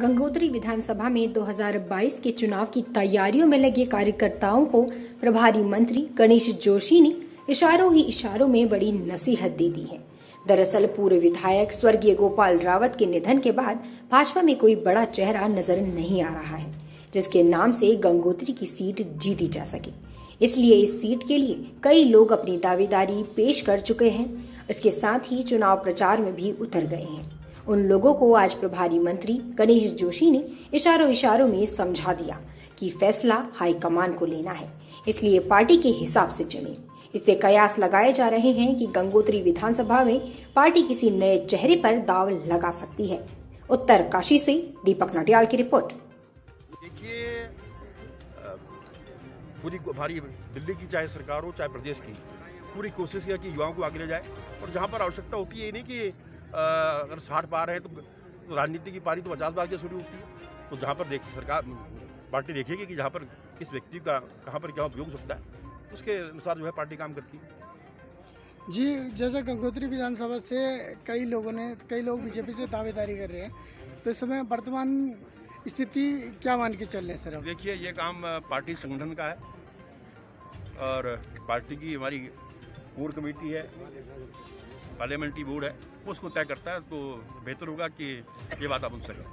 गंगोत्री विधानसभा में 2022 के चुनाव की तैयारियों में लगे कार्यकर्ताओं को प्रभारी मंत्री गणेश जोशी ने इशारों ही इशारों में बड़ी नसीहत दे दी है। दरअसल पूर्व विधायक स्वर्गीय गोपाल रावत के निधन के बाद भाजपा में कोई बड़ा चेहरा नज़र नहीं आ रहा है, जिसके नाम से गंगोत्री की सीट जीती जा सके। इसलिए इस सीट के लिए कई लोग अपनी दावेदारी पेश कर चुके हैं। इसके साथ ही चुनाव प्रचार में भी उतर गए हैं। उन लोगों को आज प्रभारी मंत्री गणेश जोशी ने इशारों इशारों में समझा दिया कि फैसला हाईकमान को लेना है, इसलिए पार्टी के हिसाब से चले। इससे कयास लगाए जा रहे हैं कि गंगोत्री विधानसभा में पार्टी किसी नए चेहरे पर दाव लगा सकती है। उत्तर काशी से दीपक नटियाल की रिपोर्ट। देखिए पूरी भारी दिल्ली की चाहे सरकार हो, चाहे प्रदेश की, पूरी कोशिश किया कि युवाओं को आगे ले जाए। और जहाँ पर आवश्यकता होती है, ये नहीं कि अगर साठ पार है तो, तो राजनीति की पारी तो पचास बार के शुरू होती है। तो जहाँ पर देख सरकार पार्टी देखेगी कि जहाँ पर किस व्यक्ति का कहाँ पर क्या उपयोग हो सकता है उसके अनुसार जो है पार्टी काम करती है। जी जैसे गंगोत्री विधानसभा से कई लोगों ने कई लोग बीजेपी से दावेदारी कर रहे हैं तो इस समय वर्तमान स्थिति क्या मान के चल रहे हैं सर देखिए ये काम पार्टी संगठन का है। और पार्टी की हमारी कोर कमेटी है, पार्लियामेंट्री बोर्ड है उसको तय करता है तो बेहतर होगा कि ये बात आप उनसे करें।